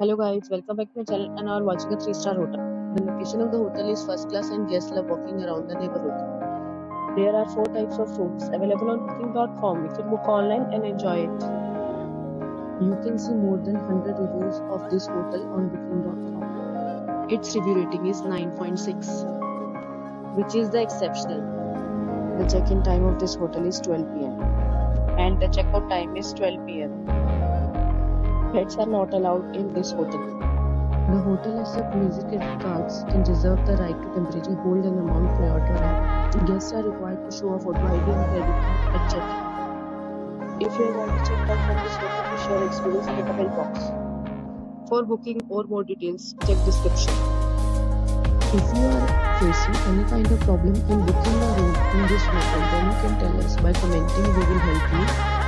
Hello guys, welcome back to my channel and are watching a 3-star hotel. The location of the hotel is first class and guests love walking around the neighborhood. There are 4 types of rooms available on booking.com. You can book online and enjoy it. You can see more than 100 reviews of this hotel on booking.com. Its review rating is 9.6, which is the exceptional. The check-in time of this hotel is 12 pm and the check-out time is 12 pm. Pets are not allowed in this hotel. The hotel accepts major credit cards and reserve the right to temporarily hold an amount prior to arrival. Guests are required to show a photo ID and credit card at check-in. If you have to check out from this hotel, please share your experience in the comment box. For booking or more details, check description. If you are facing any kind of problem in booking a room in this hotel, then you can tell us by commenting. We will help you.